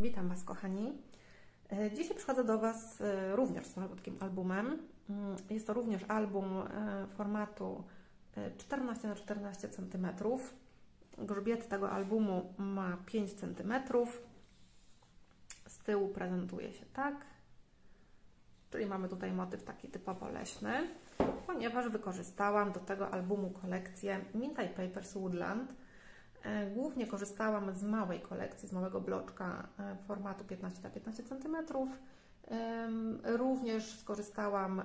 Witam Was, kochani. E, dzisiaj przychodzę do Was e, również z malutkim albumem. Mm, jest to również album e, formatu 14 na 14 cm. Grzbiet tego albumu ma 5 cm. Z tyłu prezentuje się tak. Czyli mamy tutaj motyw taki typowo leśny, ponieważ wykorzystałam do tego albumu kolekcję Minty Papers Woodland głównie korzystałam z małej kolekcji, z małego bloczka e, formatu 15 na 15 cm. Również skorzystałam e,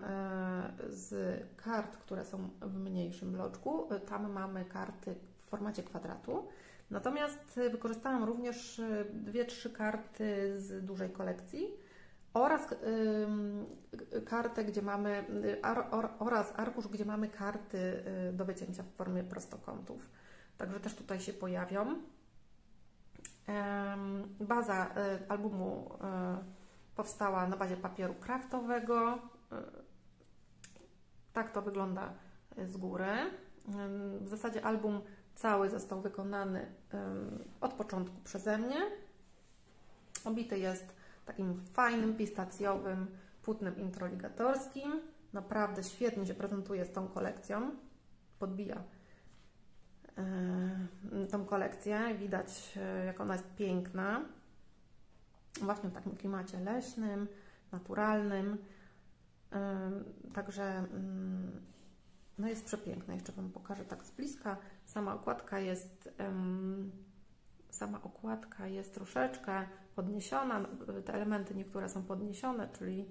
z kart, które są w mniejszym bloczku. Tam mamy karty w formacie kwadratu. Natomiast wykorzystałam również dwie, trzy karty z dużej kolekcji oraz kartę, gdzie mamy oraz arkusz, gdzie mamy karty do wycięcia w formie prostokątów. Także też tutaj się pojawią. Baza e, albumu e, powstała na bazie papieru kraftowego. E, tak to wygląda z góry. W zasadzie album cały został wykonany od początku przeze mnie. Obity jest takim fajnym, pistacjowym płótnem introligatorskim. Naprawdę świetnie się prezentuje z tą kolekcją. Podbija tą kolekcję. Widać, e, jak ona jest piękna. Właśnie w takim klimacie leśnym, naturalnym. E, także mm, no jest przepiękna. Jeszcze Wam pokażę tak z bliska. Sama okładka jest sama okładka jest troszeczkę podniesiona. Te elementy niektóre są podniesione, czyli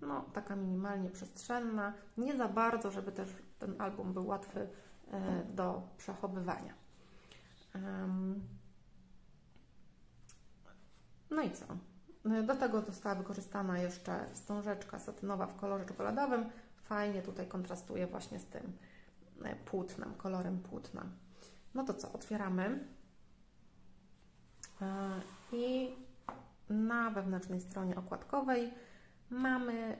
no, taka minimalnie przestrzenna. Nie za bardzo, żeby też ten album był łatwy E, do przechowywania. No i co? Do tego została wykorzystana jeszcze wstążeczka satynowa w kolorze czekoladowym. Fajnie tutaj kontrastuje właśnie z tym e, płótnem, kolorem płótna. No to co? Otwieramy. E, I na wewnętrznej stronie okładkowej mamy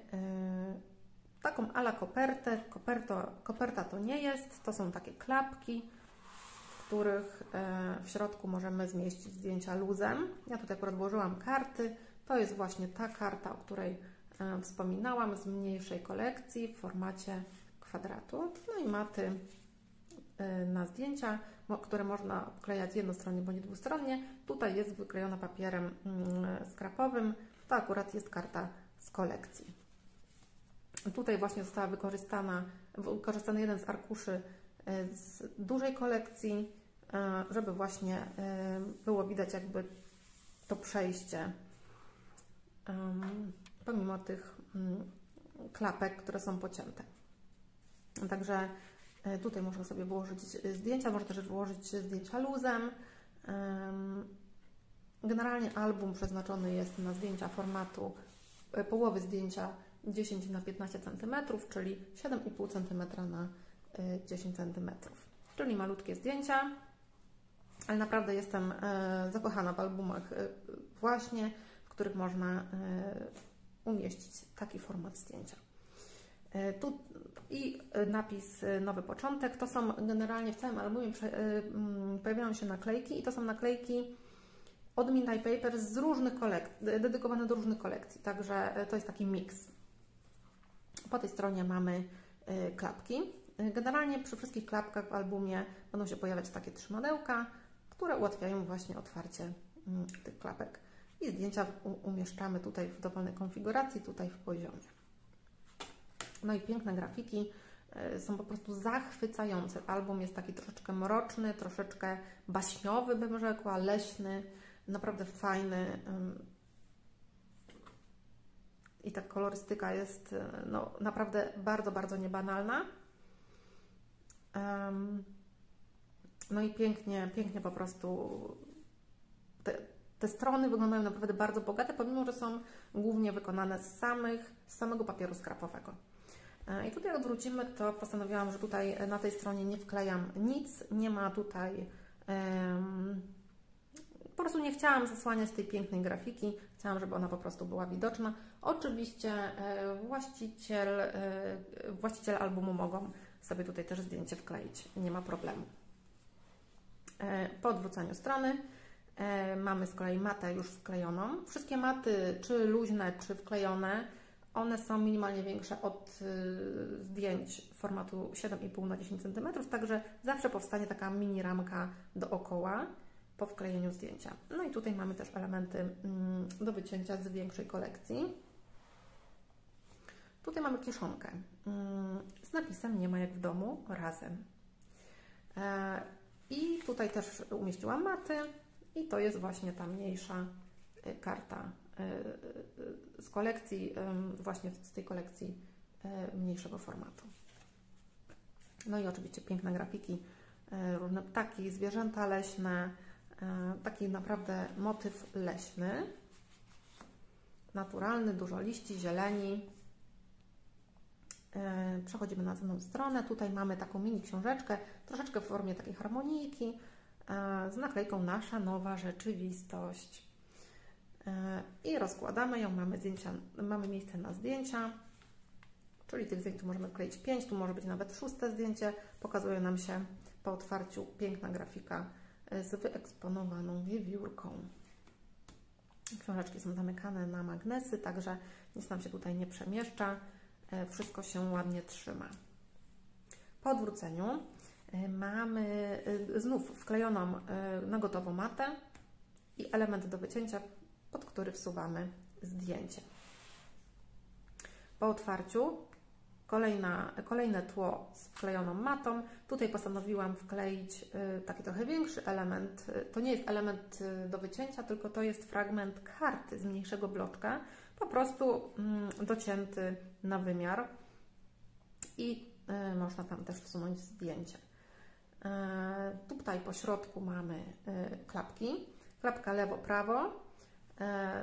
taką ala kopertę. Koperto, koperta to nie jest, to są takie klapki, w których e, w środku możemy zmieścić zdjęcia luzem. Ja tutaj akurat włożyłam karty. To jest właśnie ta karta, o której e, wspominałam z mniejszej kolekcji w formacie kwadratu. No i maty e, na zdjęcia, które można wklejać jednostronnie bądź dwustronnie. Tutaj jest wyklejona papierem mm, skrapowym. To akurat jest karta z kolekcji. Tutaj właśnie została wykorzystana, wykorzystany jeden z arkuszy e, z dużej kolekcji, e, żeby właśnie e, było widać jakby to przejście pomimo tych mm, klapek, które są pocięte. Także tutaj można sobie włożyć zdjęcia, można też włożyć zdjęcia luzem. Generalnie album przeznaczony jest na zdjęcia formatu połowy zdjęcia 10 na 15 cm, czyli 7,5 cm na 10 y, cm. Czyli malutkie zdjęcia, ale naprawdę jestem e, zakochana w albumach e, właśnie, w których można umieścić taki format zdjęcia. Tu i napis Nowy Początek. To są generalnie w całym albumie mm, pojawiają się naklejki i to są naklejki od Minty Papers z różnych kolekcji, dedykowane do różnych kolekcji. Także to jest taki miks. Po tej stronie mamy y, klapki. Y, generalnie przy wszystkich klapkach w albumie będą się pojawiać takie trzymadełka, które ułatwiają właśnie otwarcie mm, tych klapek. I zdjęcia umieszczamy tutaj w dowolnej konfiguracji, tutaj w poziomie. No i piękne grafiki y, są po prostu zachwycające. Album jest taki troszeczkę mroczny, troszeczkę baśniowy, bym rzekła, leśny, naprawdę fajny i ta kolorystyka jest e, no, naprawdę bardzo, bardzo niebanalna. No i pięknie, pięknie po prostu te, te strony wyglądają naprawdę bardzo bogate, pomimo, że są głównie wykonane z, samych, z samego papieru skrapowego. E, I tutaj jak odwrócimy, to postanowiłam, że tutaj na tej stronie nie wklejam nic, nie ma tutaj um, po prostu nie chciałam zasłaniać tej pięknej grafiki, chciałam, żeby ona po prostu była widoczna. Oczywiście e, właściciel, e, właściciel albumu mogą sobie tutaj też zdjęcie wkleić, nie ma problemu. E, po odwróceniu strony mamy z kolei matę już wklejoną. Wszystkie maty, czy luźne, czy wklejone, one są minimalnie większe od zdjęć formatu 7,5 na 10 cm, także zawsze powstanie taka mini ramka dookoła po wklejeniu zdjęcia. No i tutaj mamy też elementy mm, do wycięcia z większej kolekcji. Tutaj mamy kieszonkę mm, z napisem Nie ma jak w domu, razem. E, I tutaj też umieściłam maty i to jest właśnie ta mniejsza y, karta y, z kolekcji, właśnie z tej kolekcji mniejszego formatu. No i oczywiście piękne grafiki, różne ptaki, zwierzęta leśne, E, taki naprawdę motyw leśny, naturalny, dużo liści, zieleni. E, przechodzimy na następną stronę. Tutaj mamy taką mini książeczkę, troszeczkę w formie takiej harmonijki, e, z naklejką Nasza nowa rzeczywistość. I rozkładamy ją, mamy, zdjęcia, mamy miejsce na zdjęcia, czyli tych zdjęć tu możemy kleić 5, tu może być nawet szóste zdjęcie. Pokazuje nam się po otwarciu piękna grafika z wyeksponowaną wiewiórką. Książeczki są zamykane na magnesy, także nic nam się tutaj nie przemieszcza. E, wszystko się ładnie trzyma. Po odwróceniu e, mamy e, znów wklejoną na gotowo matę i element do wycięcia, pod który wsuwamy zdjęcie. Po otwarciu Kolejna, kolejne tło z wklejoną matą. Tutaj postanowiłam wkleić y, taki trochę większy element. Y, to nie jest element y, do wycięcia, tylko to jest fragment karty z mniejszego bloczka, po prostu mm, docięty na wymiar i można tam też wsunąć zdjęcie. Tutaj po środku mamy klapki. Klapka lewo-prawo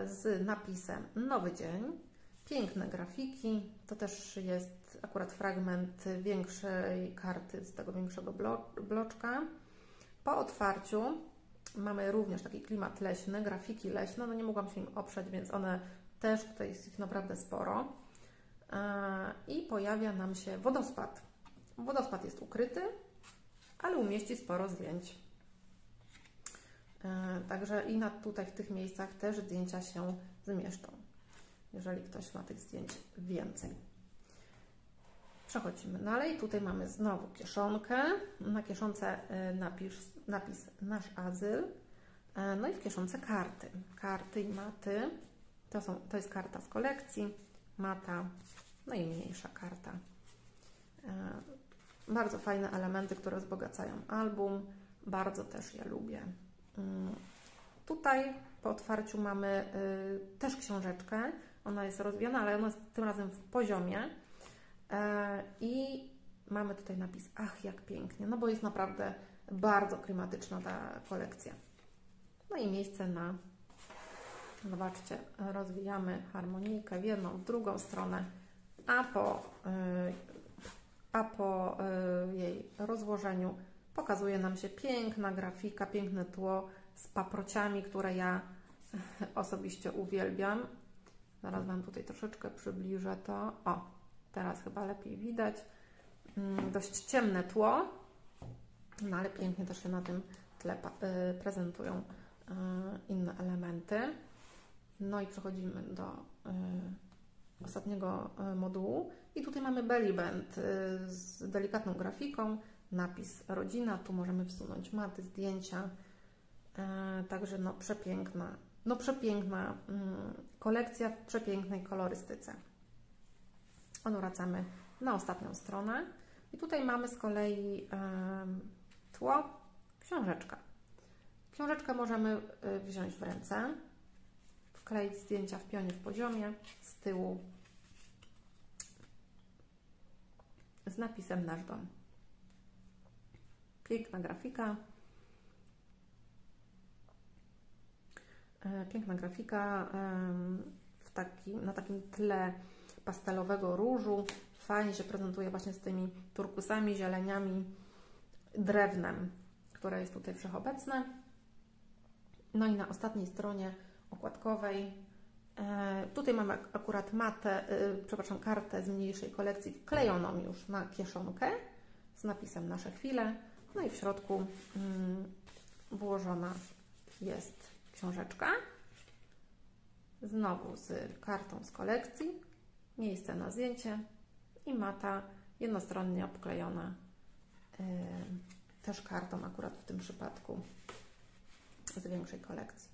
z napisem Nowy Dzień. Piękne grafiki. To też jest akurat fragment większej karty z tego większego bloczka. Po otwarciu mamy również taki klimat leśny, grafiki leśne. No nie mogłam się im oprzeć, więc one też tutaj jest ich naprawdę sporo. E, I pojawia nam się wodospad. Wodospad jest ukryty, ale umieści sporo zdjęć. E, także i na, tutaj w tych miejscach też zdjęcia się zmieszczą, jeżeli ktoś ma tych zdjęć więcej. Przechodzimy dalej. Tutaj mamy znowu kieszonkę. Na kieszonce e, napis, napis Nasz Azyl. E, no i w kieszonce karty. Karty i maty. To, są, to jest karta z kolekcji. Mata. No i mniejsza karta. E, bardzo fajne elementy, które wzbogacają album. Bardzo też je lubię. Mm, tutaj po otwarciu mamy też książeczkę. Ona jest rozwijana, ale ona jest tym razem w poziomie. E, I mamy tutaj napis Ach, jak pięknie, no bo jest naprawdę bardzo klimatyczna ta kolekcja. No i miejsce na, zobaczcie, rozwijamy harmonijkę w jedną, w drugą stronę, a po, e, a po e, jej rozłożeniu pokazuje nam się piękna grafika, piękne tło z paprociami, które ja osobiście uwielbiam. Zaraz Wam tutaj troszeczkę przybliżę to. O, Teraz chyba lepiej widać. Mm, dość ciemne tło, no ale pięknie też się na tym tle y, prezentują y, inne elementy. No i przechodzimy do y, ostatniego modułu. I tutaj mamy belly band z delikatną grafiką, napis rodzina. Tu możemy wsunąć maty, zdjęcia. Także no przepiękna, no przepiękna mm, kolekcja w przepięknej kolorystyce. Odwracamy na ostatnią stronę i tutaj mamy z kolei tło, książeczka. Książeczkę możemy y, wziąć w ręce, wkleić zdjęcia w pionie w poziomie, z tyłu z napisem Nasz Dom. Piękna grafika. E, piękna grafika w taki, na takim tle pastelowego różu. Fajnie się prezentuje właśnie z tymi turkusami, zieleniami, drewnem, które jest tutaj wszechobecne. No i na ostatniej stronie okładkowej e, tutaj mamy akurat matę, e, przepraszam, kartę z mniejszej kolekcji wklejoną już na kieszonkę z napisem Nasze chwile. No i w środku mm, włożona jest książeczka. Znowu z kartą z kolekcji, miejsce na zdjęcie i mata jednostronnie obklejona yy, też kartą, akurat w tym przypadku z większej kolekcji.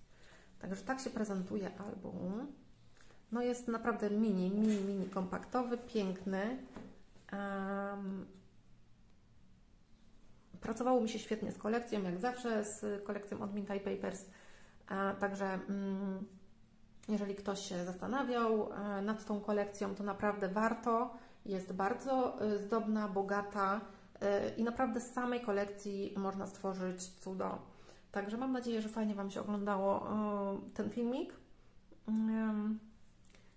Także tak się prezentuje album. No jest naprawdę mini, mini, mini kompaktowy, piękny. Um, pracowało mi się świetnie z kolekcją, jak zawsze z kolekcją od Mintai Papers. A, także mm, jeżeli ktoś się zastanawiał e, nad tą kolekcją, to naprawdę warto. Jest bardzo e, zdobna, bogata e, i naprawdę z samej kolekcji można stworzyć cudo. Także mam nadzieję, że fajnie Wam się oglądało ten filmik.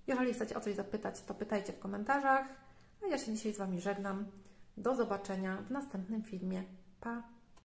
Jeżeli chcecie o coś zapytać, to pytajcie w komentarzach. A ja się dzisiaj z Wami żegnam. Do zobaczenia w następnym filmie. Pa!